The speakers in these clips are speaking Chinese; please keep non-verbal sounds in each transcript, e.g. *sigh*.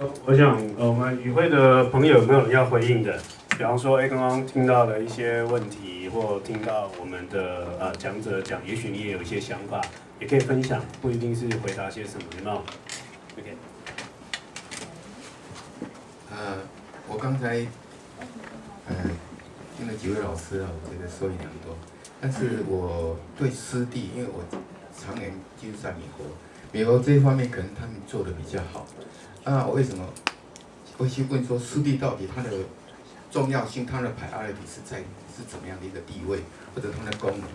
呃，我想，呃，我们与会的朋友有没有要回应的？比方说，哎，刚刚听到的一些问题，或听到我们的呃讲者讲，也许你也有一些想法，也可以分享，不一定是回答些什么，有没有？OK。呃，我刚才，呃，听了几位老师啊，我觉得受益良多。但是我对湿地，因为我常年居住在美国，美国这一方面可能他们做的比较好。那我为什么会去问说湿地到底它的重要性，它的排 R 比是在是怎么样的一个地位，或者它的功能？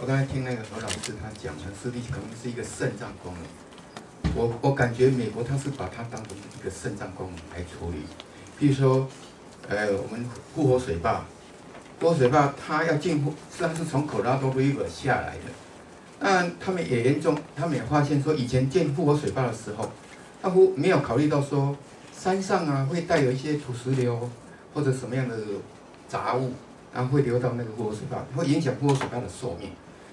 我刚才听那个何老师他讲的湿地可能是一个肾脏功能。我我感觉美国它是把它当成一个肾脏功能来处理。比如说，呃，我们复活水坝，复活水坝它要进实际上是从 Colorado River 下来的。那他们也严重，他们也发现说，以前建复活水坝的时候，他不没有考虑到说，山上啊会带有一些土石流或者什么样的杂物，然后会流到那个复活水坝，会影响复活水坝的寿命。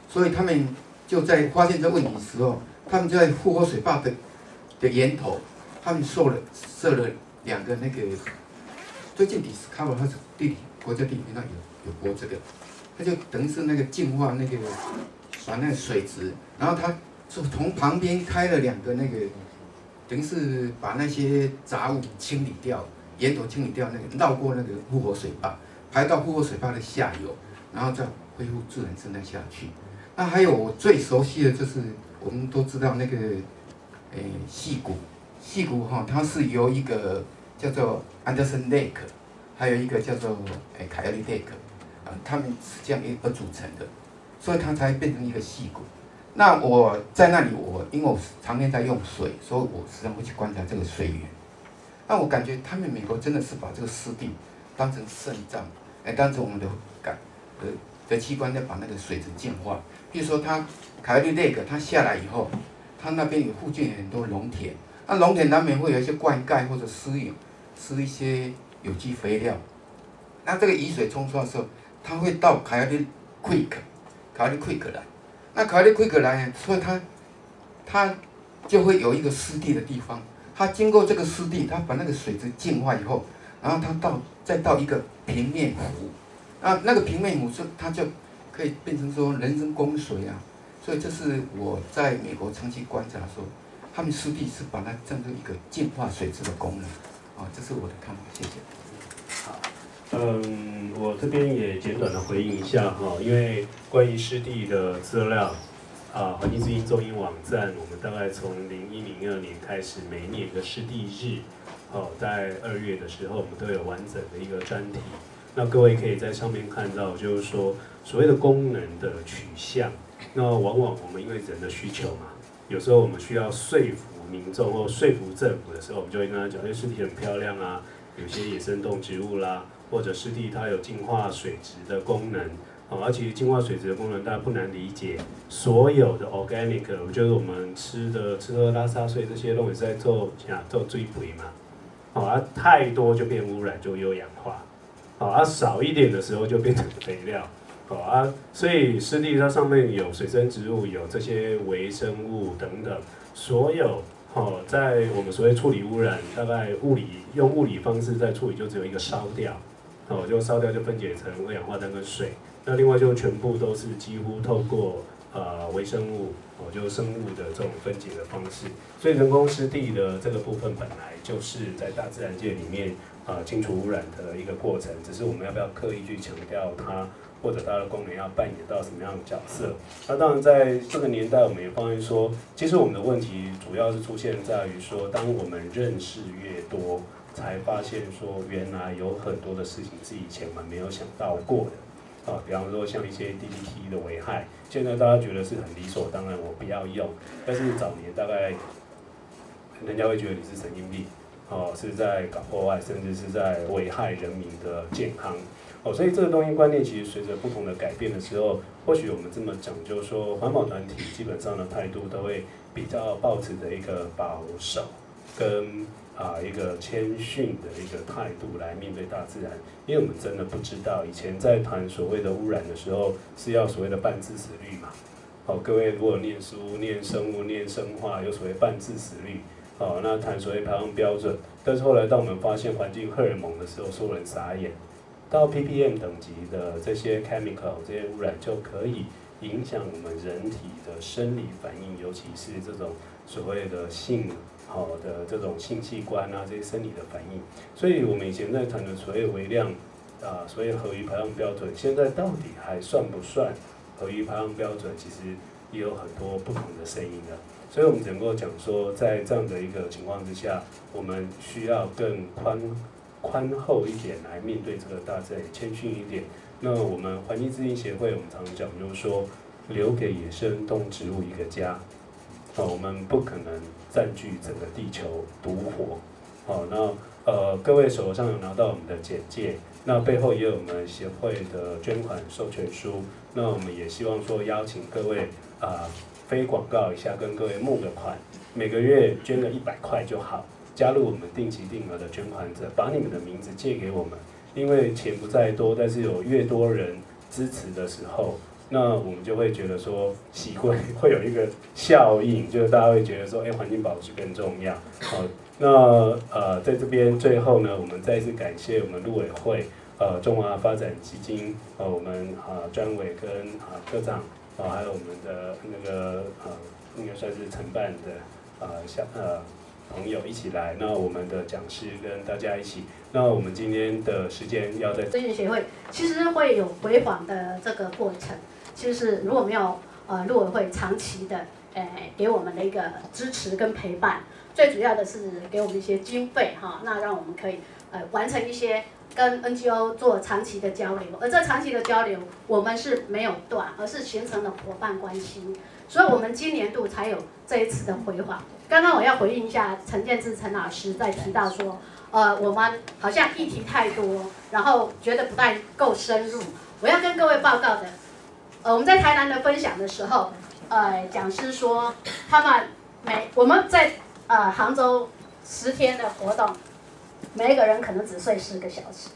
所以他们就在发现这问题的时候，他们就在复活水坝的的源头，他们设了设了。两个那个最近 Discover 它是地理国家地理频道有有播这个，它就等于是那个净化那个把那个水质，然后它就从旁边开了两个那个，等于是把那些杂物清理掉，源头清理掉，那个绕过那个复活水坝，排到复活水坝的下游，然后再恢复自然生态下去。那还有我最熟悉的就是我们都知道那个诶细谷。溪谷哈，它是由一个叫做安德森 Lake，还有一个叫做诶凯尔 Lake，啊，它们是这样一个组成的，所以它才变成一个细骨。那我在那里，我因为我常年在用水，所以我时常会去观察这个水源。那我感觉他们美国真的是把这个湿地当成肾脏，哎，当成我们的感的的器官，在把那个水质净化。比如说，它凯尔 Lake 它下来以后，它那边有附近有很多农田。那农田难免会有一些灌溉或者施有施一些有机肥料，那这个雨水冲刷的时候，它会到凯尔利 quick 凯尔利 Creek 来，那凯尔利 Creek 来，所以它它就会有一个湿地的地方，它经过这个湿地，它把那个水质净化以后，然后它到再到一个平面湖，那那个平面湖是它就可以变成说人工供水啊，所以这是我在美国长期观察说。他们湿地是把它当成一个净化水质的功能，啊，这是我的看法，谢谢。好，嗯，我这边也简短的回应一下哈，因为关于湿地的资料，啊，环境资讯中英网站，我们大概从零一零二年开始，每年的湿地日，哦，在二月的时候，我们都有完整的一个专题，那各位可以在上面看到，就是说所谓的功能的取向，那往往我们因为人的需求嘛。有时候我们需要说服民众或说服政府的时候，我们就会跟他讲：，哎，湿地很漂亮啊，有些野生动植物啦，或者湿地它有净化水质的功能，啊，而且净化水质的功能大家不难理解。所有的 organic，就是我们吃的吃喝拉撒睡这些东西在做啊做追肥嘛，好啊，太多就变污染，就有氧化，好啊，少一点的时候就变成肥料。好啊，所以湿地它上面有水生植物，有这些微生物等等，所有好在我们所谓处理污染，大概物理用物理方式在处理，就只有一个烧掉，哦，就烧掉就分解成二氧化碳跟水，那另外就全部都是几乎透过呃微生物，哦，就生物的这种分解的方式，所以人工湿地的这个部分本来就是在大自然界里面啊清除污染的一个过程，只是我们要不要刻意去强调它。或者它的功能要扮演到什么样的角色？那当然，在这个年代，我们也发现说，其实我们的问题主要是出现在于说，当我们认识越多，才发现说，原来有很多的事情是以前我们没有想到过的啊。比方说，像一些 DDT 的危害，现在大家觉得是很理所当然，我不要用。但是早年大概，人家会觉得你是神经病，哦，是在搞破坏，甚至是在危害人民的健康。哦，所以这个东西观念其实随着不同的改变的时候，或许我们这么讲，就是说环保团体基本上的态度都会比较保持着一个保守跟啊一个谦逊的一个态度来面对大自然，因为我们真的不知道以前在谈所谓的污染的时候是要所谓的半致死率嘛。好，各位如果念书念生物念生化有所谓半致死率，哦，那谈所谓排放标准，但是后来当我们发现环境荷尔蒙的时候，所有人傻眼。到 ppm 等级的这些 chemical 这些污染就可以影响我们人体的生理反应，尤其是这种所谓的性好的这种性器官啊这些生理的反应。所以我们以前在谈的所谓微量啊，所谓合于排放标准，现在到底还算不算合于排放标准？其实也有很多不同的声音的。所以我们能够讲说，在这样的一个情况之下，我们需要更宽。宽厚一点来面对这个大自然，谦逊一点。那我们环境资讯协会，我们常常讲就是说，留给野生动植物一个家。好，我们不可能占据整个地球独活。好，那呃，各位手上有拿到我们的简介，那背后也有我们协会的捐款授权书。那我们也希望说邀请各位啊，非广告一下，跟各位募个款，每个月捐个一百块就好。加入我们定期定额的捐款者，把你们的名字借给我们，因为钱不在多，但是有越多人支持的时候，那我们就会觉得说，习 *laughs* 会会有一个效应，就是大家会觉得说，哎，环境保持更重要。好，那呃，在这边最后呢，我们再一次感谢我们陆委会，呃，中华发展基金，呃，我们啊专委跟啊科长，啊还有我们的那个呃，应该算是承办的啊像呃。朋友一起来，那我们的讲师跟大家一起，那我们今天的时间要在。咨询协会其实会有回访的这个过程，其实是如果没有呃陆委会长期的诶给我们的一个支持跟陪伴，最主要的是给我们一些经费哈，那让我们可以呃完成一些跟 NGO 做长期的交流，而这长期的交流我们是没有断，而是形成了伙伴关系，所以我们今年度才有这一次的回访。刚刚我要回应一下陈建志陈老师在提到说，呃，我们好像议题太多，然后觉得不太够深入。我要跟各位报告的，呃，我们在台南的分享的时候，呃，讲师说他们每我们在呃杭州十天的活动，每一个人可能只睡四个小时，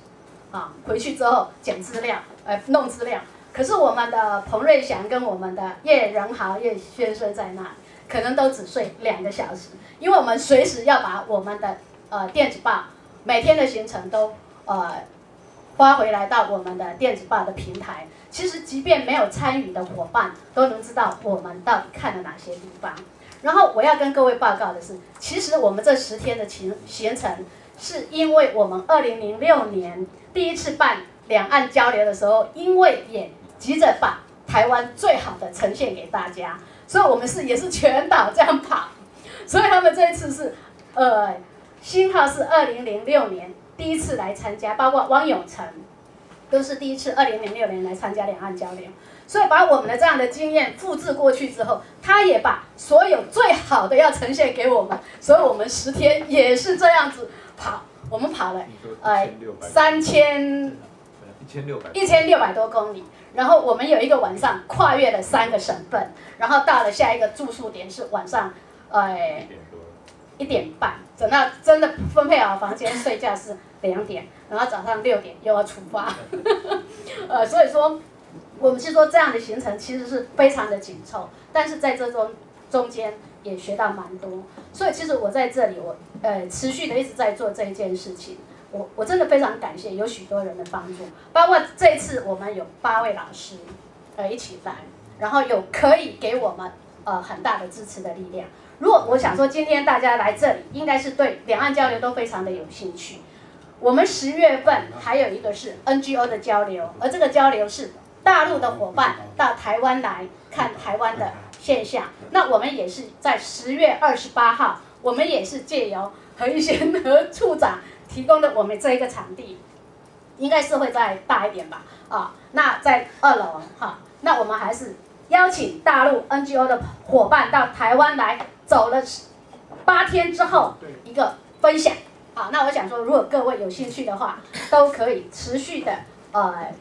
啊，回去之后捡资料，呃，弄资料。可是我们的彭瑞祥跟我们的叶仁豪叶先生在那。可能都只睡两个小时，因为我们随时要把我们的呃电子报每天的行程都呃发回来到我们的电子报的平台。其实，即便没有参与的伙伴都能知道我们到底看了哪些地方。然后，我要跟各位报告的是，其实我们这十天的行行程，是因为我们二零零六年第一次办两岸交流的时候，因为也急着把台湾最好的呈现给大家。所以，我们是也是全岛这样跑，所以他们这一次是，呃，新号是二零零六年第一次来参加，包括汪永成，都是第一次二零零六年来参加两岸交流，所以把我们的这样的经验复制过去之后，他也把所有最好的要呈现给我们，所以我们十天也是这样子跑，我们跑了，呃，三千，一千六百，一千六百多公里。然后我们有一个晚上跨越了三个省份，然后到了下一个住宿点是晚上，呃，一点半，等到真的分配好房间睡觉是两点，然后早上六点又要出发，*laughs* 呃，所以说我们是说这样的行程其实是非常的紧凑，但是在这中中间也学到蛮多，所以其实我在这里我呃持续的一直在做这一件事情。我我真的非常感谢有许多人的帮助，包括这一次我们有八位老师，呃一起来，然后有可以给我们呃很大的支持的力量。如果我想说今天大家来这里，应该是对两岸交流都非常的有兴趣。我们十月份还有一个是 NGO 的交流，而这个交流是大陆的伙伴到台湾来看台湾的现象。那我们也是在十月二十八号，我们也是借由何一贤和处长。提供的我们这一个场地，应该是会再大一点吧？啊，那在二楼哈，那我们还是邀请大陆 NGO 的伙伴到台湾来走了八天之后一个分享。好，那我想说，如果各位有兴趣的话，都可以持续的呃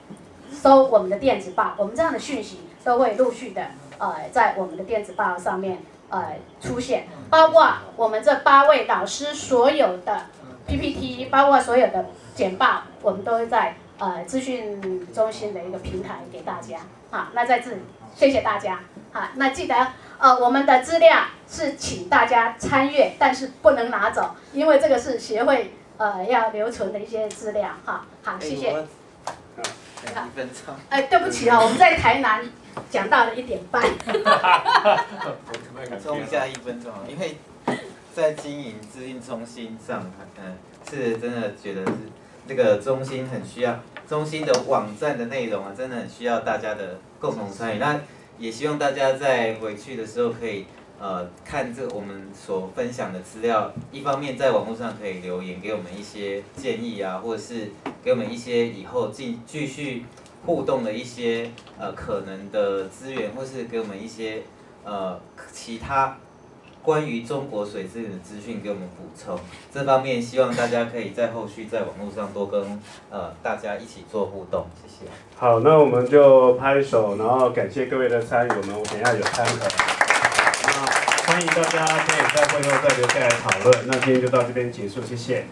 收我们的电子报，我们这样的讯息都会陆续的呃在我们的电子报上面呃出现，包括我们这八位老师所有的。PPT 包括所有的简报，我们都会在呃资讯中心的一个平台给大家。好，那在这里谢谢大家。好，那记得呃，我们的资料是请大家参阅，但是不能拿走，因为这个是协会呃要留存的一些资料哈。好，谢谢。一分钟。哎，对不起啊，我们在台南讲到了一点半。充一下一分钟啊，因为在经营资讯中心上，嗯，是真的觉得是这个中心很需要，中心的网站的内容啊，真的很需要大家的共同参与。那也希望大家在回去的时候可以呃看这我们所分享的资料，一方面在网络上可以留言给我们一些建议啊，或者是给我们一些以后继继续互动的一些呃可能的资源，或是给我们一些呃其他关于中国水资源的资讯给我们补充。这方面希望大家可以在后续在网络上多跟呃大家一起做互动，谢谢。好，那我们就拍手，然后感谢各位的参与。我们等一下有餐盒，那欢迎大家可以在会后再留下来讨论。那今天就到这边结束。谢谢。